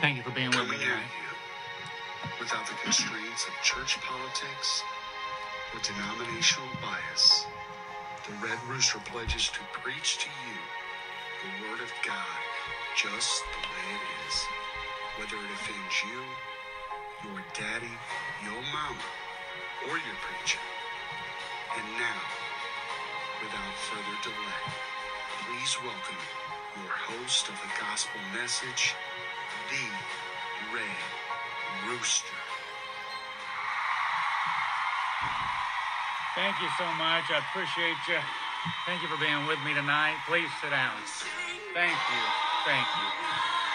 Thank you for being with me Coming at tonight. you without the constraints of church politics or denominational bias. The Red Rooster pledges to preach to you the Word of God just the way it is, whether it offends you, your daddy, your mama, or your preacher. And now, without further delay, please welcome your host of the gospel message, the Red Rooster. Thank you so much. I appreciate you. Thank you for being with me tonight. Please sit down. Thank you. Thank you.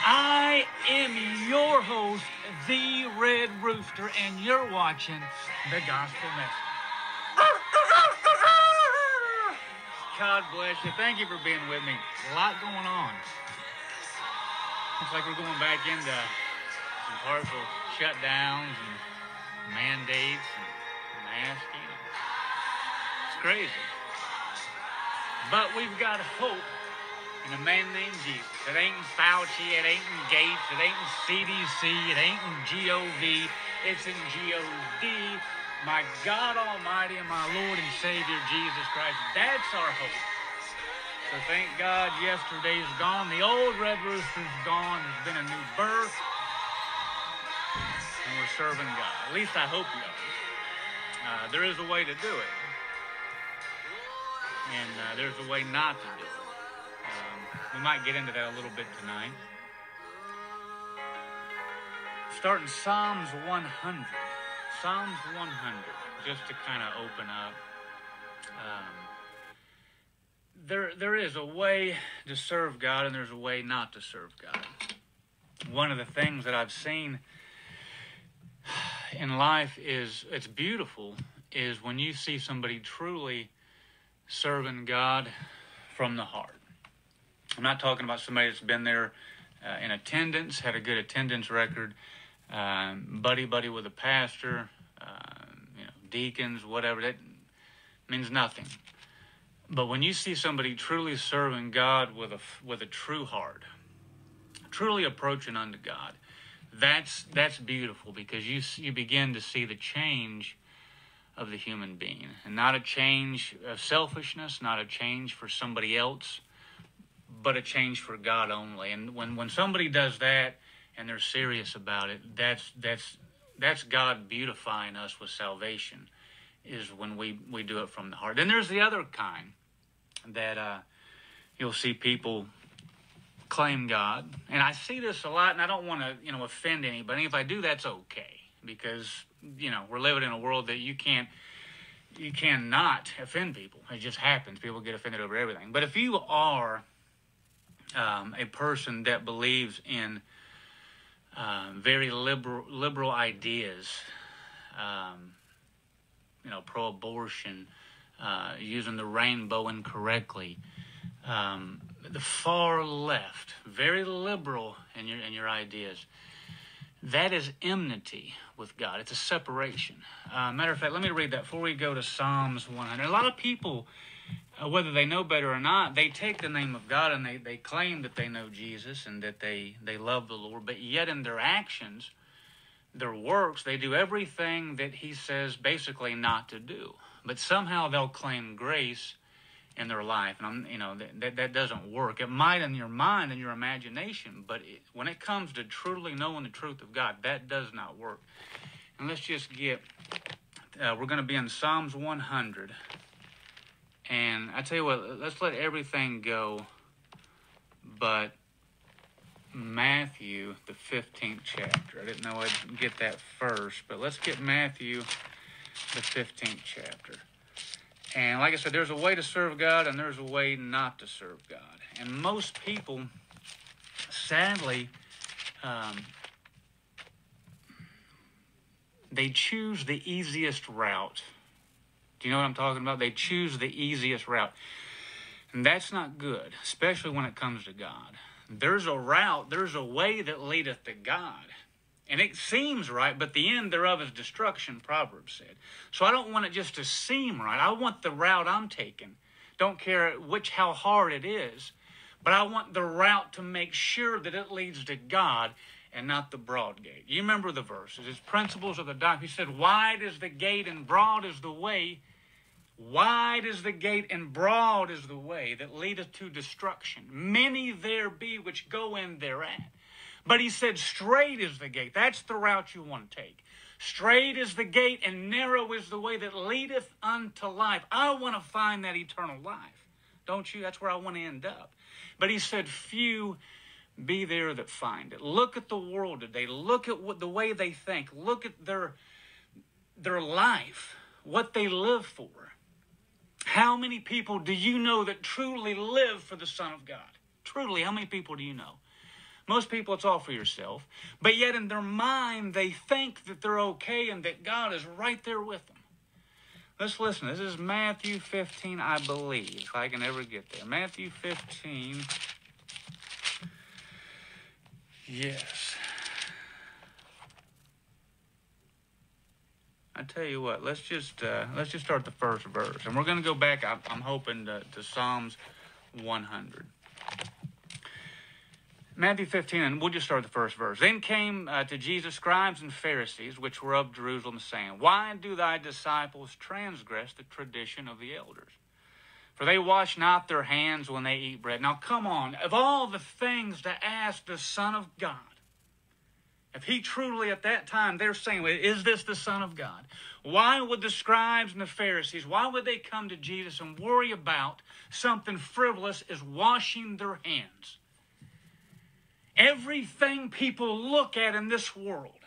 I am your host, the Red Rooster, and you're watching the Gospel Message. God bless you. Thank you for being with me. A lot going on. Looks like we're going back into some partial shutdowns and mandates and masking. It's crazy. But we've got hope in a man named Jesus. It ain't in Fauci, it ain't in Gates, it ain't in CDC, it ain't in GOV, it's in GOD. My God Almighty and my Lord and Savior Jesus Christ. That's our hope. So thank God yesterday's gone. The old Red Rooster's gone. There's been a new birth. And we're serving God. At least I hope are. Uh, there is a way to do it. And uh, there's a way not to do it. Um, we might get into that a little bit tonight. Starting Psalms 100. Psalms 100, just to kind of open up. Um, there, there is a way to serve God, and there's a way not to serve God. One of the things that I've seen in life is it's beautiful is when you see somebody truly serving God from the heart. I'm not talking about somebody that's been there uh, in attendance, had a good attendance record, um, buddy buddy with a pastor, um, you know, deacons, whatever. That means nothing. But when you see somebody truly serving God with a with a true heart, truly approaching unto God, that's that's beautiful because you you begin to see the change of the human being, and not a change of selfishness, not a change for somebody else, but a change for God only. And when when somebody does that and they're serious about it, that's that's that's God beautifying us with salvation. Is when we we do it from the heart. Then there's the other kind that uh, you'll see people claim God, and I see this a lot, and I don't want to you know offend anybody. If I do, that's okay because you know we're living in a world that you can't you cannot offend people. It just happens. People get offended over everything. But if you are um, a person that believes in um, very liberal liberal ideas, um, you know, pro-abortion, uh, using the rainbow incorrectly, um, the far left, very liberal in your in your ideas. That is enmity with God. It's a separation. Uh, matter of fact, let me read that before we go to Psalms 100. A lot of people, uh, whether they know better or not, they take the name of God and they, they claim that they know Jesus and that they, they love the Lord, but yet in their actions, their works, they do everything that He says basically not to do. But somehow they'll claim grace in their life, and I'm, you know that, that doesn't work. It might in your mind and your imagination, but it, when it comes to truly knowing the truth of God, that does not work. And let's just get. Uh, we're going to be in Psalms 100, and I tell you what, let's let everything go, but Matthew, the 15th chapter. I didn't know I'd get that first, but let's get Matthew, the 15th chapter. And like I said, there's a way to serve God and there's a way not to serve God. And most people, sadly, um, they choose the easiest route. Do you know what I'm talking about? They choose the easiest route. And that's not good, especially when it comes to God. There's a route, there's a way that leadeth to God. And it seems right, but the end thereof is destruction, Proverbs said. So I don't want it just to seem right. I want the route I'm taking. Don't care which how hard it is, but I want the route to make sure that it leads to God and not the broad gate. You remember the verses. It's principles of the doctrine. He said, Wide is the gate and broad is the way. Wide is the gate and broad is the way that leadeth to destruction. Many there be which go in thereat. But he said, Straight is the gate. That's the route you want to take. Straight is the gate and narrow is the way that leadeth unto life. I want to find that eternal life. Don't you? That's where I want to end up. But he said, Few be there that find it. Look at the world today. Look at what the way they think. Look at their their life, what they live for. How many people do you know that truly live for the Son of God? Truly, how many people do you know? Most people, it's all for yourself. But yet, in their mind, they think that they're okay and that God is right there with them. Let's listen. This is Matthew 15, I believe, if I can ever get there. Matthew 15. Yes. I tell you what, let's just uh, let's just start the first verse, and we're going to go back. I'm, I'm hoping to, to Psalms 100. Matthew 15, and we'll just start the first verse. Then came uh, to Jesus scribes and Pharisees, which were of Jerusalem, saying, Why do thy disciples transgress the tradition of the elders? For they wash not their hands when they eat bread. Now, come on. Of all the things to ask the Son of God, if he truly at that time they're saying, Is this the Son of God? Why would the scribes and the Pharisees, why would they come to Jesus and worry about something frivolous as washing their hands? Everything people look at in this world,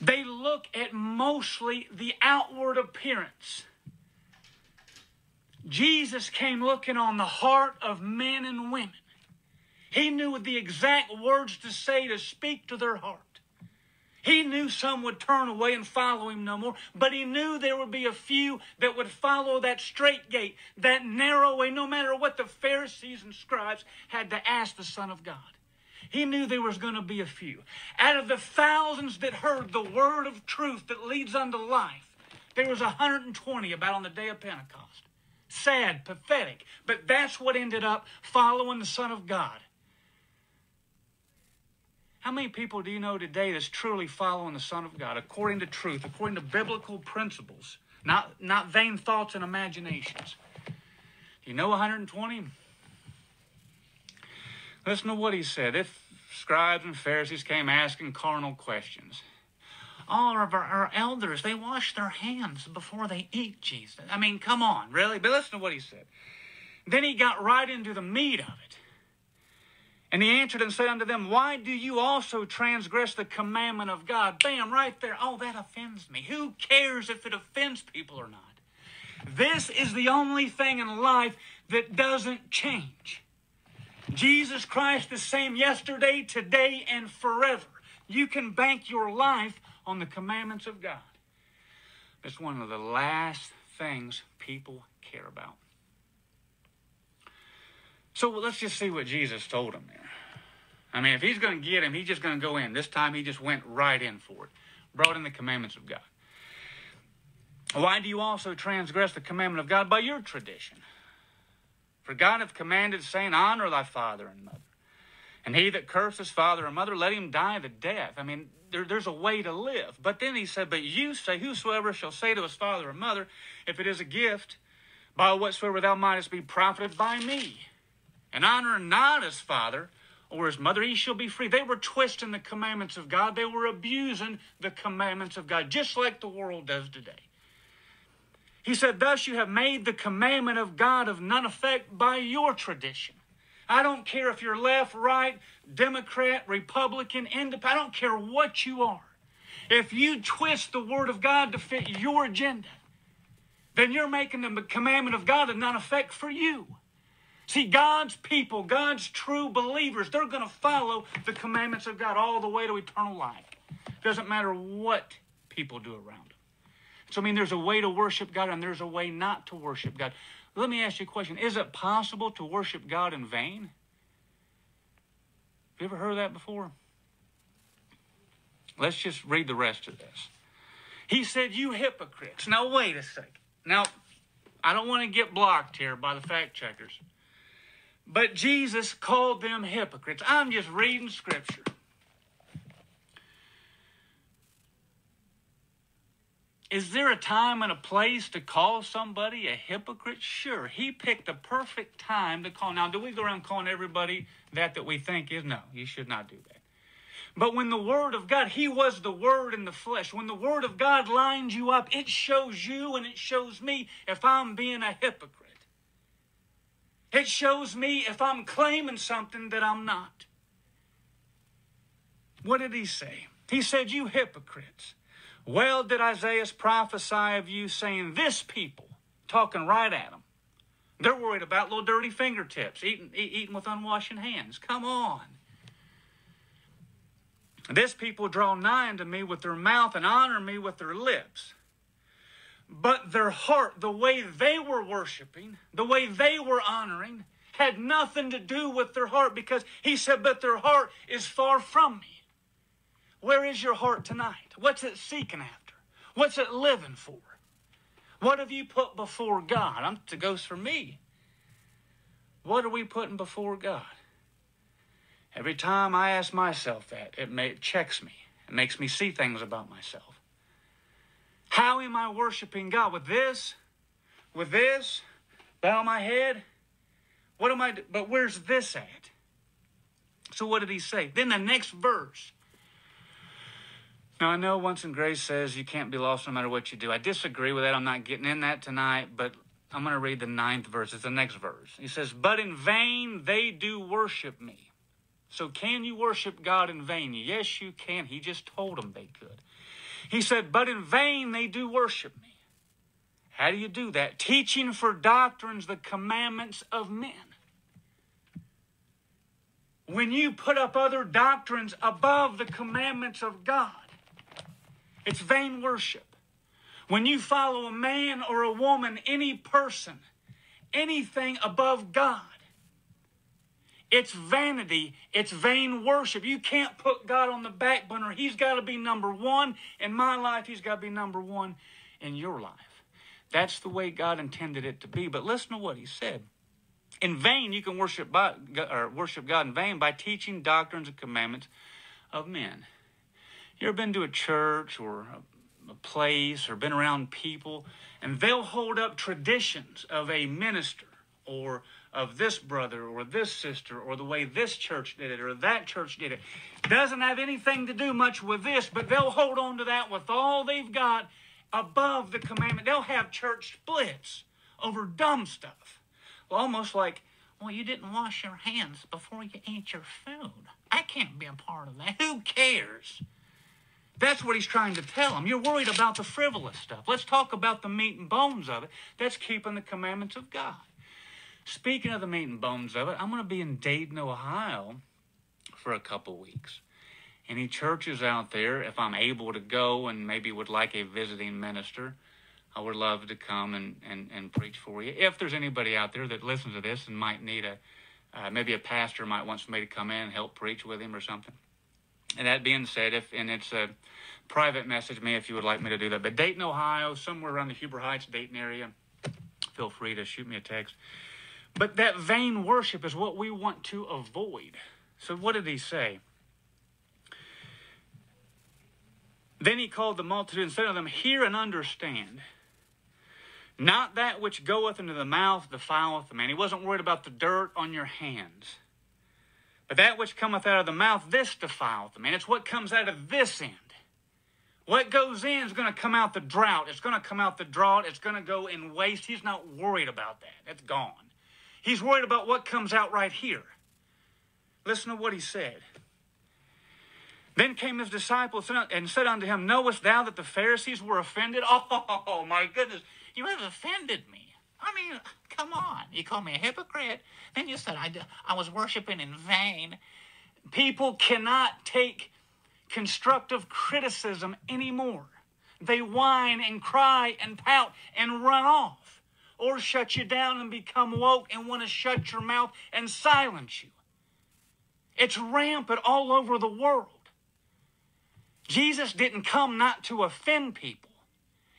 they look at mostly the outward appearance. Jesus came looking on the heart of men and women. He knew the exact words to say to speak to their heart. He knew some would turn away and follow him no more, but he knew there would be a few that would follow that straight gate, that narrow way, no matter what the Pharisees and scribes had to ask the Son of God. He knew there was going to be a few. Out of the thousands that heard the word of truth that leads unto life, there was 120 about on the day of Pentecost. Sad, pathetic, but that's what ended up following the Son of God. How many people do you know today that's truly following the Son of God according to truth, according to biblical principles, not, not vain thoughts and imaginations? Do you know 120? Listen to what he said. If scribes and Pharisees came asking carnal questions, all of our, our elders, they wash their hands before they eat Jesus. I mean, come on, really? But listen to what he said. Then he got right into the meat of it. And he answered and said unto them, Why do you also transgress the commandment of God? Bam, right there. Oh, that offends me. Who cares if it offends people or not? This is the only thing in life that doesn't change. Jesus Christ the same yesterday, today, and forever. You can bank your life on the commandments of God. It's one of the last things people care about. So let's just see what Jesus told him there. I mean, if he's going to get him, he's just going to go in. This time he just went right in for it, brought in the commandments of God. Why do you also transgress the commandment of God by your tradition? For God hath commanded, saying, Honor thy father and mother. And he that curses father or mother, let him die the death. I mean, there, there's a way to live. But then he said, But you say, Whosoever shall say to his father or mother, if it is a gift, by whatsoever thou mightest be profited by me, and honor not his father or his mother, he shall be free. They were twisting the commandments of God. They were abusing the commandments of God, just like the world does today. He said, Thus you have made the commandment of God of none effect by your tradition. I don't care if you're left, right, Democrat, Republican, independent, I don't care what you are. If you twist the word of God to fit your agenda, then you're making the commandment of God of none effect for you. See, God's people, God's true believers, they're going to follow the commandments of God all the way to eternal life. It Doesn't matter what people do around them. So, I mean, there's a way to worship God and there's a way not to worship God. Let me ask you a question Is it possible to worship God in vain? Have you ever heard that before? Let's just read the rest of this. He said, You hypocrites. Now, wait a second. Now, I don't want to get blocked here by the fact checkers. But Jesus called them hypocrites. I'm just reading scripture. Is there a time and a place to call somebody a hypocrite? Sure. He picked the perfect time to call. Now, do we go around calling everybody that that we think is? No, you should not do that. But when the Word of God, He was the Word in the flesh. When the Word of God lines you up, it shows you and it shows me if I'm being a hypocrite. It shows me if I'm claiming something that I'm not. What did He say? He said, You hypocrites. Well, did Isaiah prophesy of you, saying, This people, talking right at them, they're worried about little dirty fingertips, eating, eating with unwashing hands. Come on. This people draw nigh unto me with their mouth and honor me with their lips. But their heart, the way they were worshiping, the way they were honoring, had nothing to do with their heart because he said, But their heart is far from me. Where is your heart tonight? What's it seeking after? What's it living for? What have you put before God? I'm, it goes for me. What are we putting before God? Every time I ask myself that, it, may, it checks me. It makes me see things about myself. How am I worshiping God? With this? With this? Bow my head? What am I? But where's this at? So what did he say? Then the next verse. Now I know once in grace says you can't be lost no matter what you do. I disagree with that. I'm not getting in that tonight, but I'm going to read the ninth verse. It's the next verse. He says, But in vain they do worship me so, can you worship God in vain? Yes, you can. He just told them they could. He said, But in vain they do worship me. How do you do that? Teaching for doctrines the commandments of men. When you put up other doctrines above the commandments of God, it's vain worship. When you follow a man or a woman, any person, anything above God, it's vanity. It's vain worship. You can't put God on the back burner. He's got to be number one in my life. He's got to be number one in your life. That's the way God intended it to be. But listen to what he said. In vain, you can worship, by, or worship God in vain by teaching doctrines and commandments of men. You ever been to a church or a, a place or been around people, and they'll hold up traditions of a minister or of this brother or this sister or the way this church did it or that church did it. Doesn't have anything to do much with this, but they'll hold on to that with all they've got above the commandment. They'll have church splits over dumb stuff. Almost like, well, you didn't wash your hands before you ate your food. I can't be a part of that. Who cares? That's what he's trying to tell them. You're worried about the frivolous stuff. Let's talk about the meat and bones of it. That's keeping the commandments of God. Speaking of the meat and bones of it, I'm going to be in Dayton, Ohio for a couple weeks. Any churches out there, if I'm able to go and maybe would like a visiting minister, I would love to come and, and, and preach for you. If there's anybody out there that listens to this and might need a, uh, maybe a pastor might want somebody to come in and help preach with him or something. And that being said, if and it's a private message me if you would like me to do that. But Dayton, Ohio, somewhere around the Huber Heights, Dayton area, feel free to shoot me a text. But that vain worship is what we want to avoid. So, what did he say? Then he called the multitude and said to them, Hear and understand. Not that which goeth into the mouth defileth the man. He wasn't worried about the dirt on your hands. But that which cometh out of the mouth, this defileth the man. It's what comes out of this end. What goes in is going to come out the drought. It's going to come out the drought. It's going to go in waste. He's not worried about that. It's gone. He's worried about what comes out right here. Listen to what he said. Then came his disciples and said unto him, Knowest thou that the Pharisees were offended? Oh, my goodness. You have offended me. I mean, come on. You call me a hypocrite. Then you said I, I was worshiping in vain. People cannot take constructive criticism anymore. They whine and cry and pout and run off or shut you down and become woke and want to shut your mouth and silence you. It's rampant all over the world. Jesus didn't come not to offend people.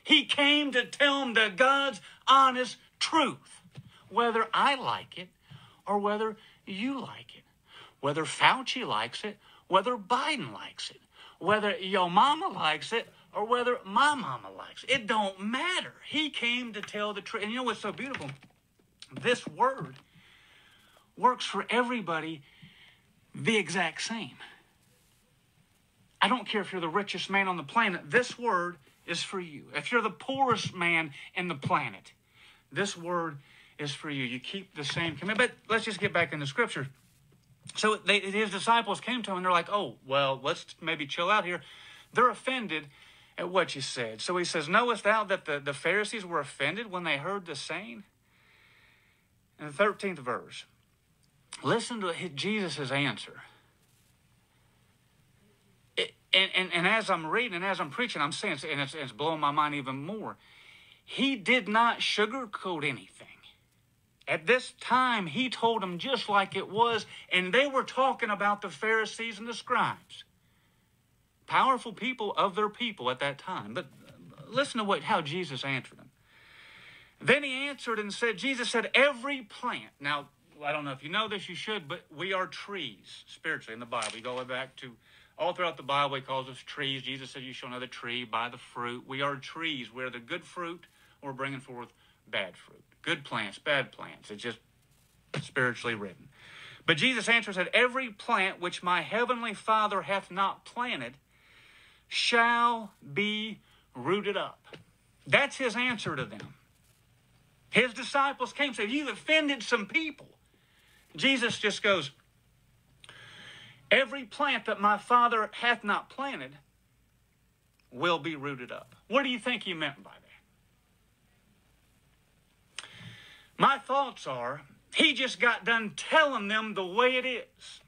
He came to tell them the God's honest truth, whether I like it or whether you like it, whether Fauci likes it, whether Biden likes it, whether your mama likes it or whether my mama likes it. Don't matter. He came to tell the truth. And you know what's so beautiful? This word works for everybody the exact same. I don't care if you're the richest man on the planet, this word is for you. If you're the poorest man in the planet, this word is for you. You keep the same commandment. But let's just get back into scripture. So they, his disciples came to him and they're like, oh, well, let's maybe chill out here. They're offended at what you said. So he says, Knowest thou that the, the Pharisees were offended when they heard the saying? In the 13th verse, listen to Jesus' answer. And, and, and as I'm reading and as I'm preaching, I'm saying, and it's, it's blowing my mind even more. He did not sugarcoat anything. At this time, he told them just like it was, and they were talking about the Pharisees and the scribes. Powerful people of their people at that time. But listen to what, how Jesus answered them. Then he answered and said, Jesus said, every plant. Now, I don't know if you know this, you should, but we are trees spiritually in the Bible. You go back to all throughout the Bible, he calls us trees. Jesus said, You shall know the tree by the fruit. We are trees. We're the good fruit, or bringing forth bad fruit. Good plants, bad plants. It's just spiritually written. But Jesus answered said, Every plant which my heavenly Father hath not planted shall be rooted up. That's his answer to them. His disciples came and said, You've offended some people. Jesus just goes, Every plant that my Father hath not planted will be rooted up. What do you think he meant by that? My thoughts are he just got done telling them the way it is,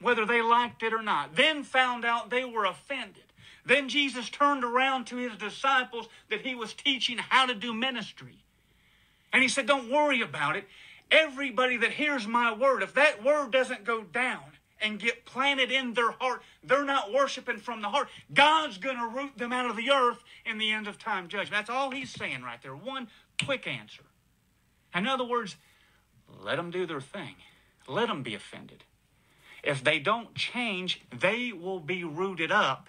whether they liked it or not. Then found out they were offended. Then Jesus turned around to his disciples that he was teaching how to do ministry. And he said, Don't worry about it. Everybody that hears my word, if that word doesn't go down and get planted in their heart, they're not worshiping from the heart. God's going to root them out of the earth in the end of time judgment. That's all he's saying right there. One quick answer. In other words, let them do their thing. Let them be offended. If they don't change, they will be rooted up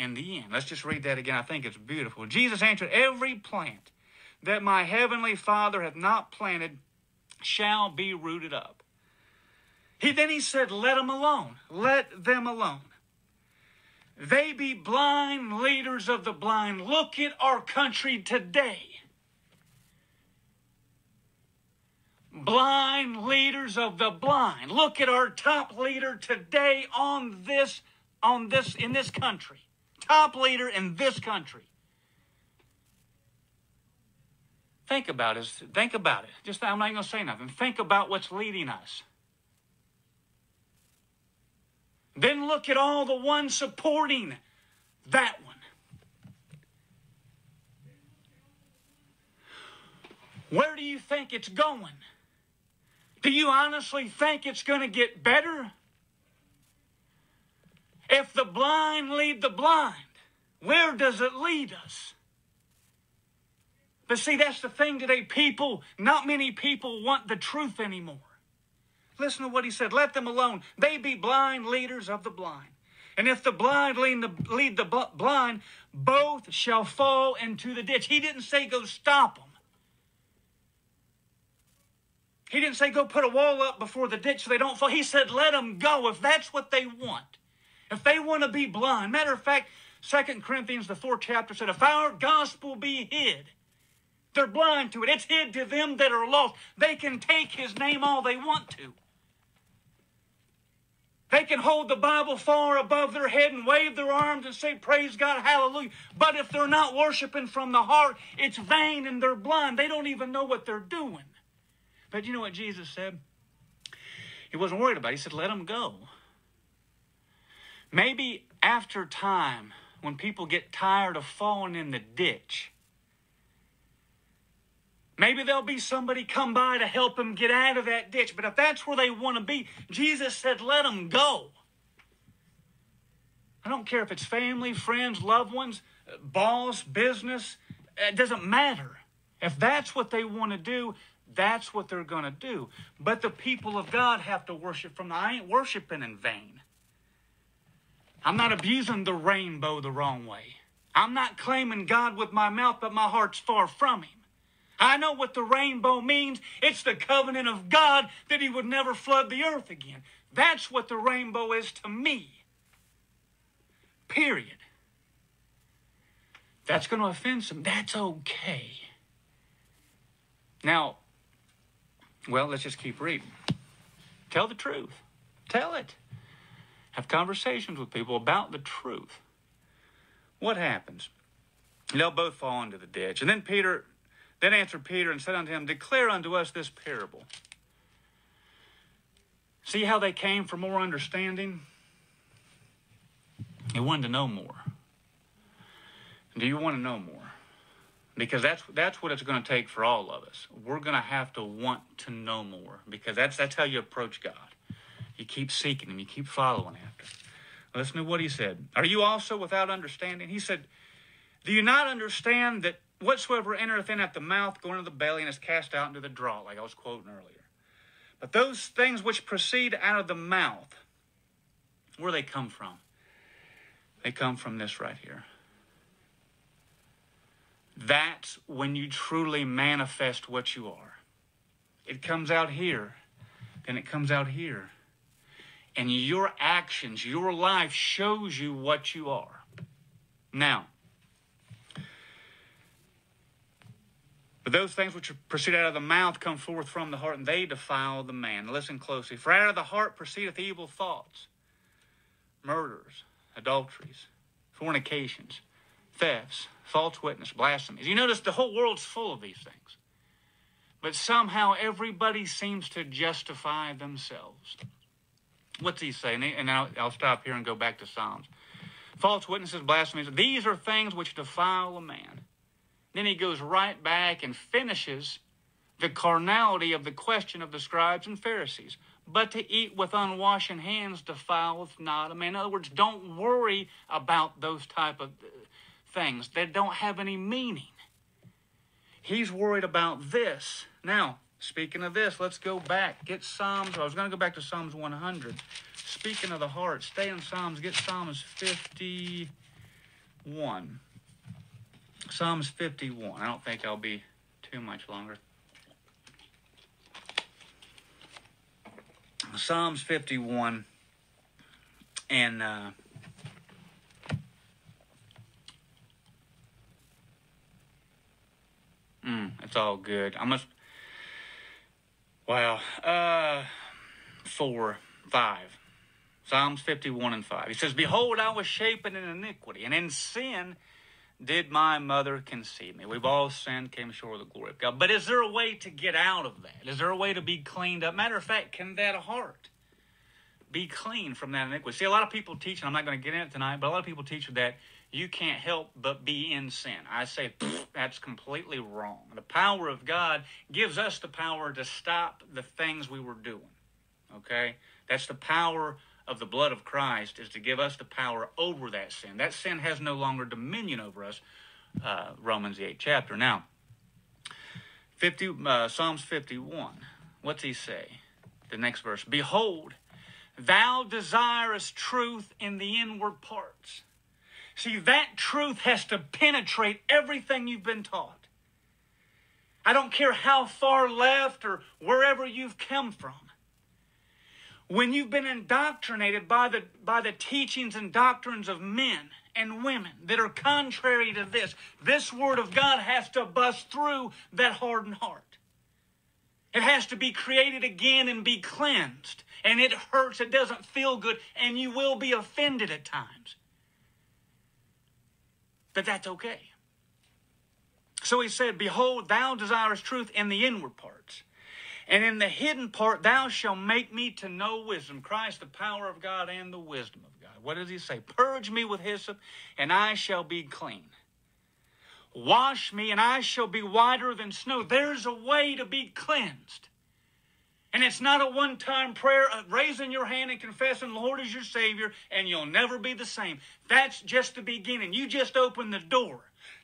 in the end. Let's just read that again. I think it's beautiful. Jesus answered, Every plant that my heavenly Father hath not planted shall be rooted up. He then he said, Let them alone. Let them alone. They be blind leaders of the blind. Look at our country today. blind leaders of the blind. Look at our top leader today on this on this in this country. Top leader in this country. Think about it. Think about it. Just I'm not going to say nothing. Think about what's leading us. Then look at all the ones supporting that one. Where do you think it's going? Do you honestly think it's going to get better? If the blind lead the blind, where does it lead us? But see, that's the thing today. People, not many people want the truth anymore. Listen to what he said. Let them alone. They be blind leaders of the blind. And if the blind lead the, lead the blind, both shall fall into the ditch. He didn't say go stop them. He didn't say go put a wall up before the ditch so they don't fall. He said let them go if that's what they want. If they want to be blind. Matter of fact, Second Corinthians, the fourth chapter said, if our gospel be hid, they're blind to it. It's hid to them that are lost. They can take his name all they want to. They can hold the Bible far above their head and wave their arms and say, Praise God, hallelujah. But if they're not worshiping from the heart, it's vain and they're blind. They don't even know what they're doing. But you know what Jesus said? He wasn't worried about it. He said, let them go. Maybe after time, when people get tired of falling in the ditch, maybe there'll be somebody come by to help them get out of that ditch. But if that's where they want to be, Jesus said, let them go. I don't care if it's family, friends, loved ones, boss, business, it doesn't matter. If that's what they want to do, that's what they're going to do. But the people of God have to worship from the, I ain't worshiping in vain. I'm not abusing the rainbow the wrong way. I'm not claiming God with my mouth, but my heart's far from Him. I know what the rainbow means. It's the covenant of God that He would never flood the earth again. That's what the rainbow is to me. Period. That's going to offend some. That's okay. Now, well, let's just keep reading. Tell the truth. Tell it. Have conversations with people about the truth. What happens? They'll both fall into the ditch. And then Peter then answered Peter and said unto him, Declare unto us this parable. See how they came for more understanding? They wanted to know more. Do you want to know more? Because that's that's what it's going to take for all of us. We're going to have to want to know more because that's that's how you approach God. You keep seeking Him. You keep following after. Listen to what He said. Are you also without understanding? He said, Do you not understand that whatsoever entereth in at the mouth, going into the belly, and is cast out into the draw, like I was quoting earlier. But those things which proceed out of the mouth, where they come from? They come from this right here. That's when you truly manifest what you are. It comes out here, then it comes out here. And your actions, your life shows you what you are. Now, But those things which proceed out of the mouth come forth from the heart, and they defile the man. Listen closely. For out of the heart proceedeth evil thoughts, murders, adulteries, fornications, thefts, false witness, blasphemies. You notice the whole world's full of these things. But somehow everybody seems to justify themselves. What's he saying? And I'll, I'll stop here and go back to Psalms. False witnesses, blasphemies. These are things which defile a man. Then he goes right back and finishes the carnality of the question of the scribes and Pharisees. But to eat with unwashen hands defileth not a man. In other words, don't worry about those type of uh, things. They don't have any meaning. He's worried about this. Now, speaking of this, let's go back. Get Psalms. I was going to go back to Psalms 100. Speaking of the heart, stay in Psalms. Get Psalms 51. Psalms 51. I don't think I'll be too much longer. Psalms 51 and uh, mm, it's all good. I must. Wow. Uh, four, five. Psalms 51 and 5. He says, Behold, I was shapen in iniquity, and in sin did my mother conceive me? We've all sinned, came short of the glory of God. But is there a way to get out of that? Is there a way to be cleaned up? Matter of fact, can that heart be clean from that iniquity? See, a lot of people teach, and I'm not going to get in it tonight, but a lot of people teach that you can't help but be in sin. I say that's completely wrong. The power of God gives us the power to stop the things we were doing. Okay? That's the power of the blood of Christ is to give us the power over that sin. That sin has no longer dominion over us. Uh, Romans 8 chapter. Now, 50, uh, Psalms 51. What's he say? The next verse. Behold, thou desirest truth in the inward parts. See, that truth has to penetrate everything you've been taught. I don't care how far left or wherever you've come from when you've been indoctrinated by the, by the teachings and doctrines of men and women that are contrary to this, this Word of God has to bust through that hardened heart. It has to be created again and be cleansed. And it hurts, it doesn't feel good, and you will be offended at times. But that's okay. So he said, Behold, thou desirest truth in the inward parts and in the hidden part, thou shalt make me to know wisdom. Christ, the power of God and the wisdom of God. What does he say? Purge me with hyssop, and I shall be clean. Wash me, and I shall be whiter than snow. There's a way to be cleansed. And it's not a one time prayer of raising your hand and confessing, Lord is your Savior, and you'll never be the same. That's just the beginning. You just open the door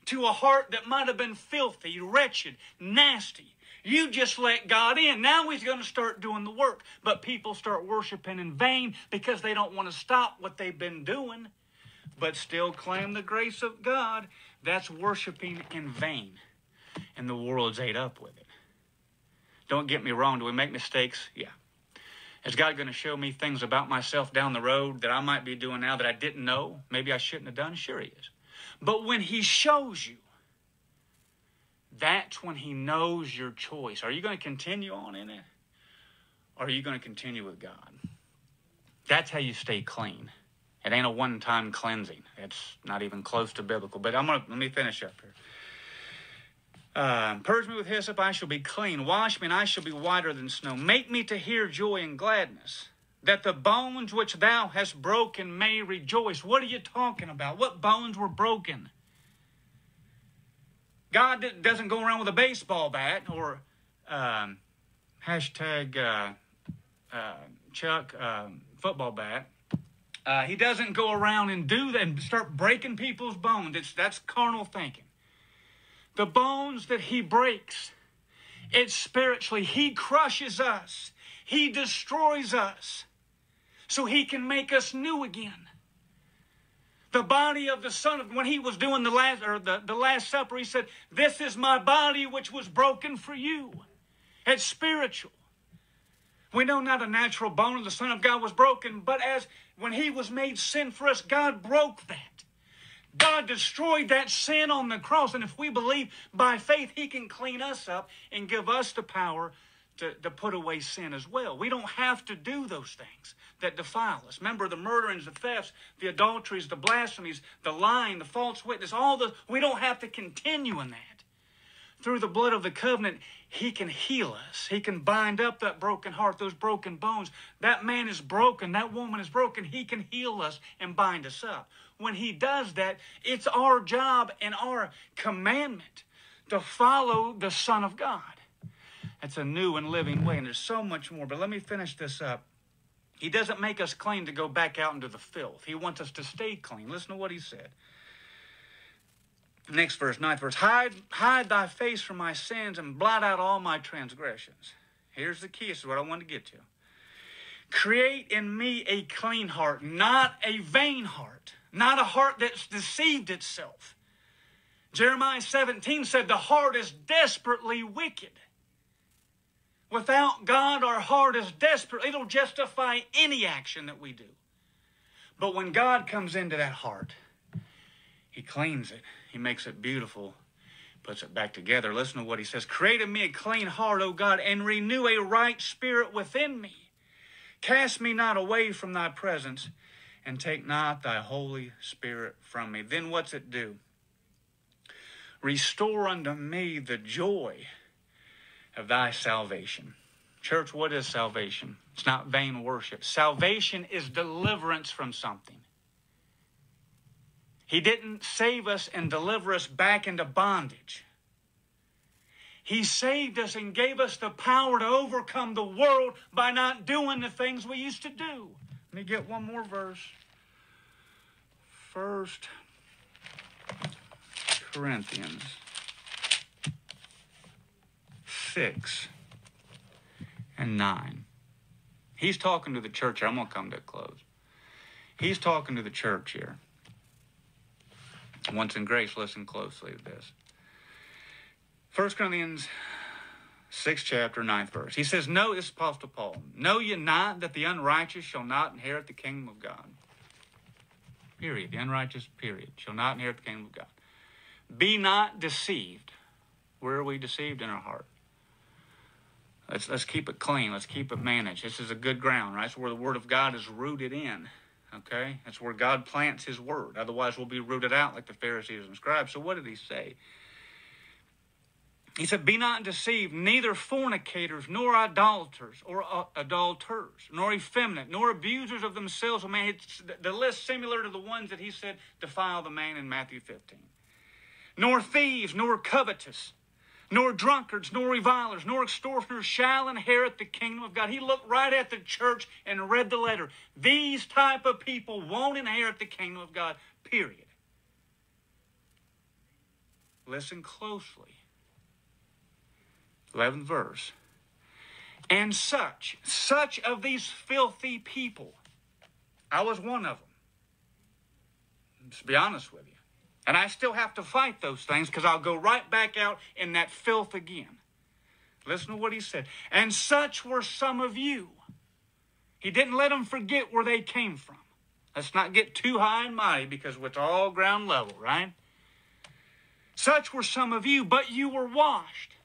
to a heart that might have been filthy, wretched, nasty, You just let God in. Now He's going to start doing the work. But people start worshiping in vain because they don't want to stop what they've been doing, but still claim the grace of God. That's worshiping in vain. And the world's ate up with it. Don't get me wrong. Do we make mistakes? Yeah. Is God going to show me things about myself down the road that I might be doing now that I didn't know? Maybe I shouldn't have done? Sure, He is. But when He shows you, that's when He knows your choice. Are you going to continue on in it? Or are you going to continue with God? That's how you stay clean. It ain't a one time cleansing. It's not even close to biblical. But I'm gonna let me finish up here. Uh, purge me with hyssop, I shall be clean. Wash me, and I shall be whiter than snow. Make me to hear joy and gladness, that the bones which thou hast broken may rejoice. What are you talking about? What bones were broken? God doesn't go around with a baseball bat or um, hashtag uh, uh, Chuck um, football bat. Uh, he doesn't go around and do that and start breaking people's bones. It's, that's carnal thinking the bones that he breaks, it's spiritually. He crushes us, he destroys us so he can make us new again. The body of the Son of when he was doing the last or the, the Last Supper, he said, This is my body which was broken for you. It's spiritual. We know not a natural bone of the Son of God was broken, but as when he was made sin for us, God broke that. God destroyed that sin on the cross. And if we believe by faith, He can clean us up and give us the power to, to put away sin as well. We don't have to do those things that defile us. Remember the murderings, the thefts, the adulteries, the blasphemies, the lying, the false witness, all the, we don't have to continue in that. Through the blood of the covenant, He can heal us. He can bind up that broken heart, those broken bones. That man is broken. That woman is broken. He can heal us and bind us up when He does that, it's our job and our commandment to follow the Son of God. That's a new and living way, and there's so much more. But let me finish this up. He doesn't make us clean to go back out into the filth. He wants us to stay clean. Listen to what he said. Next verse, ninth verse. Hide, hide thy face from my sins and blot out all my transgressions. Here's the key. This is what I want to get to. Create in me a clean heart, not a vain heart not a heart that's deceived itself. Jeremiah 17 said, The heart is desperately wicked. Without God, our heart is desperate. It'll justify any action that we do. But when God comes into that heart, He cleans it, He makes it beautiful, puts it back together. Listen to what He says Create in me a clean heart, O God, and renew a right spirit within me. Cast me not away from thy presence and take not thy Holy Spirit from me. Then what's it do? Restore unto me the joy of thy salvation. Church, what is salvation? It's not vain worship. Salvation is deliverance from something. He didn't save us and deliver us back into bondage. He saved us and gave us the power to overcome the world by not doing the things we used to do. Let me get one more verse. First Corinthians 6 and 9. He's talking to the church here. I'm going to come to a close. He's talking to the church here. Once in grace, listen closely to this. 1 Corinthians 6th chapter, 9th verse. He says, Know, this is Apostle Paul, know ye not that the unrighteous shall not inherit the kingdom of God? Period. The unrighteous, period, shall not inherit the kingdom of God. Be not deceived. Where are we deceived? In our heart. Let's, let's keep it clean. Let's keep it managed. This is a good ground, right? It's where the Word of God is rooted in. Okay? That's where God plants His Word. Otherwise, we'll be rooted out like the Pharisees and scribes. So, what did He say? He said, Be not deceived, neither fornicators, nor idolaters, or uh, adulterers, nor effeminate, nor abusers of themselves. I mean, it's the list similar to the ones that he said defile the man in Matthew 15. Nor thieves, nor covetous, nor drunkards, nor revilers, nor extortioners shall inherit the kingdom of God. He looked right at the church and read the letter. These type of people won't inherit the kingdom of God, period. Listen closely 11th verse. And such, such of these filthy people, I was one of them. Let's be honest with you. And I still have to fight those things because I'll go right back out in that filth again. Listen to what he said. And such were some of you. He didn't let them forget where they came from. Let's not get too high and mighty because it's all ground level, right? Such were some of you, but you were washed,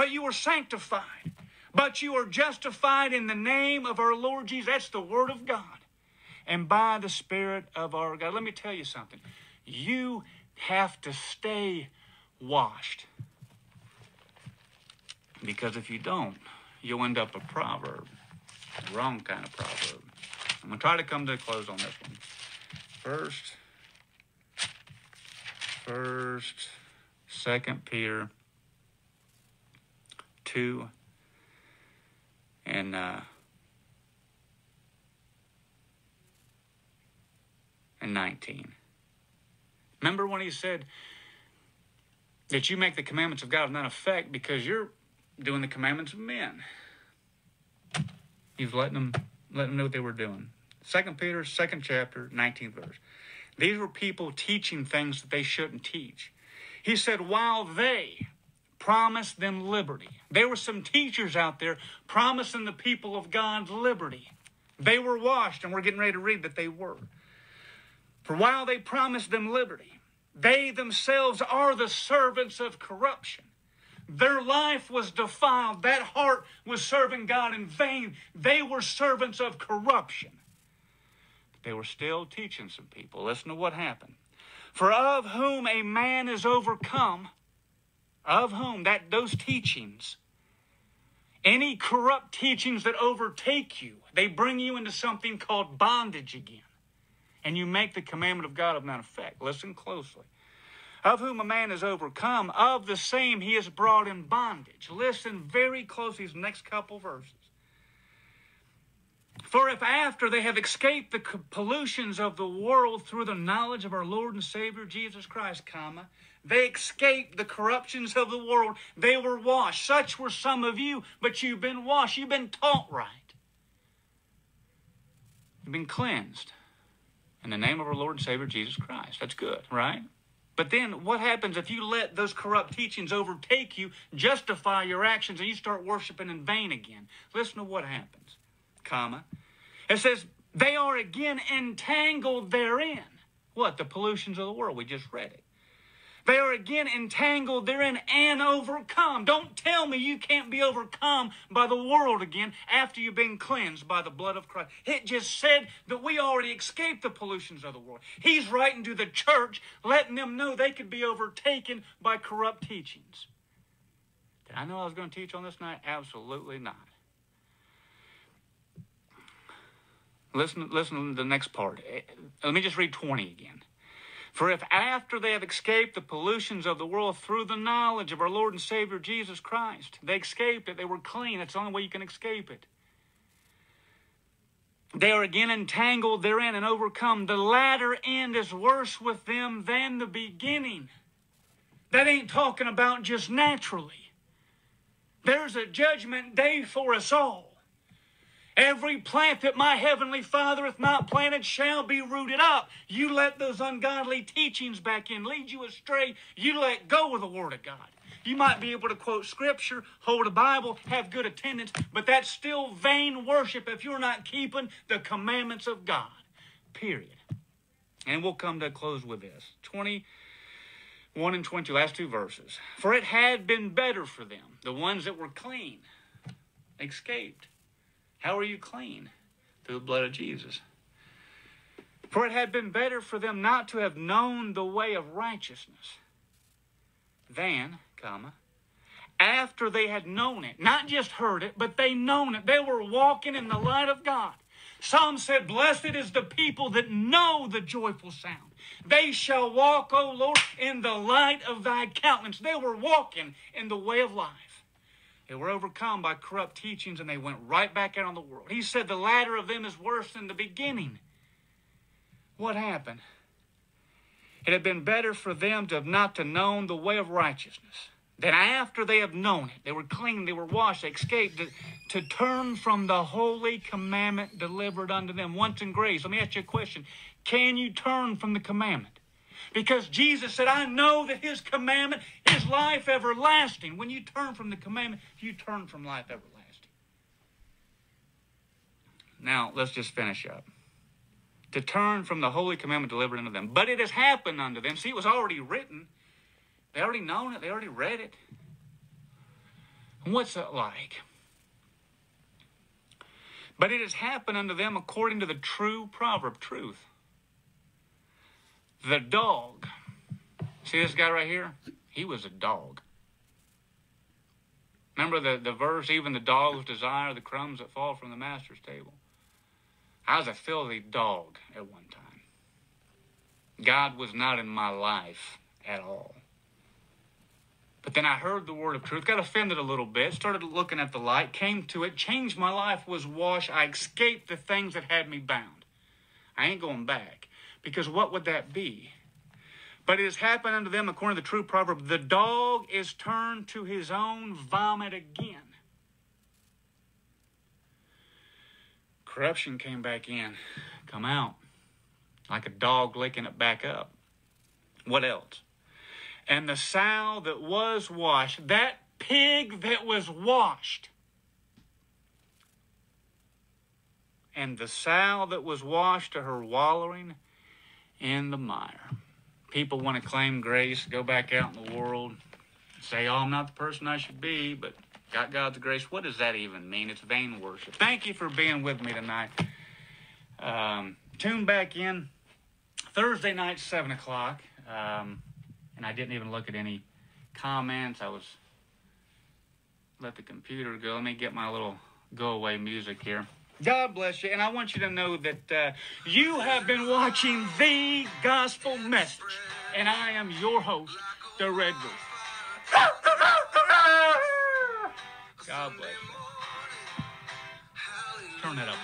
but you are sanctified, but you are justified in the name of our Lord Jesus. That's the Word of God. And by the Spirit of our God. Let me tell you something. You have to stay washed. Because if you don't, you'll end up a proverb. The wrong kind of proverb. I'm going to try to come to a close on this one. First, first, second Peter 2 and uh, and 19. Remember when he said that you make the commandments of God of none effect because you're doing the commandments of men. He's letting them letting them know what they were doing. Second Peter, second chapter, 19th verse. These were people teaching things that they shouldn't teach. He said, while they promised them liberty. There were some teachers out there promising the people of God liberty. They were washed, and we're getting ready to read that they were. For while they promised them liberty, they themselves are the servants of corruption. Their life was defiled. That heart was serving God in vain. They were servants of corruption. But they were still teaching some people. Listen to what happened. For of whom a man is overcome, of whom that those teachings, any corrupt teachings that overtake you, they bring you into something called bondage again. And you make the commandment of God of none effect. Listen closely of whom a man is overcome, of the same he is brought in bondage. Listen very closely, these next couple verses. For if after they have escaped the pollutions of the world through the knowledge of our Lord and Savior Jesus Christ, comma, they escaped the corruptions of the world, they were washed. Such were some of you, but you've been washed. You've been taught right. You've been cleansed in the name of our Lord and Savior Jesus Christ. That's good, right? But then what happens if you let those corrupt teachings overtake you, justify your actions, and you start worshiping in vain again? Listen to what happens. Comma. It says, they are again entangled therein. What? The pollutions of the world. We just read it. They are again entangled therein and overcome. Don't tell me you can't be overcome by the world again after you've been cleansed by the blood of Christ. It just said that we already escaped the pollutions of the world. He's writing to the church, letting them know they could be overtaken by corrupt teachings. Did I know I was going to teach on this night? Absolutely not. Listen, listen to the next part. Eh, let me just read 20 again. For if after they have escaped the pollutions of the world through the knowledge of our Lord and Savior Jesus Christ, they escaped it, they were clean, that's the only way you can escape it. They are again entangled therein and overcome. The latter end is worse with them than the beginning. That ain't talking about just naturally. There's a judgment day for us all. Every plant that my heavenly Father hath not planted shall be rooted up. You let those ungodly teachings back in, lead you astray. You let go of the Word of God. You might be able to quote Scripture, hold a Bible, have good attendance, but that's still vain worship if you're not keeping the commandments of God. Period. And we'll come to a close with this. 21 and 22, last two verses. For it had been better for them, the ones that were clean, escaped how are you clean? Through the blood of Jesus. For it had been better for them not to have known the way of righteousness than, comma, after they had known it, not just heard it, but they known it. They were walking in the light of God. Psalm said, Blessed is the people that know the joyful sound. They shall walk, O Lord, in the light of thy countenance. They were walking in the way of life. They were overcome by corrupt teachings and they went right back out on the world. He said the latter of them is worse than the beginning. What happened? It had been better for them to have not to known the way of righteousness that after they have known it, they were clean, they were washed, they escaped, to, to turn from the holy commandment delivered unto them once in grace. Let me ask you a question. Can you turn from the commandment? Because Jesus said, I know that his commandment is life everlasting. When you turn from the commandment, you turn from life everlasting. Now, let's just finish up. To turn from the holy commandment delivered unto them. But it has happened unto them. See, it was already written. They already known it. They already read it. And what's that like? But it has happened unto them according to the true proverb, truth. The dog. See this guy right here? He was a dog. Remember the, the verse, even the dogs desire the crumbs that fall from the master's table. I was a filthy dog at one time. God was not in my life at all. But then I heard the word of truth, got offended a little bit, started looking at the light, came to it, changed my life, was washed. I escaped the things that had me bound. I ain't going back. Because what would that be? But it has happened unto them according to the true proverb the dog is turned to his own vomit again. Corruption came back in, come out, like a dog licking it back up. What else? And the sow that was washed, that pig that was washed, and the sow that was washed to her wallowing in the mire. People want to claim grace, go back out in the world, say, Oh, I'm not the person I should be, but got God's grace. What does that even mean? It's vain worship. Thank you for being with me tonight. Um, tune back in Thursday night, 7 o'clock. Um, and I didn't even look at any comments. I was let the computer go. Let me get my little go away music here. God bless you. And I want you to know that uh, you have been watching the gospel message. And I am your host, the Red Rooster. God bless you. Turn that up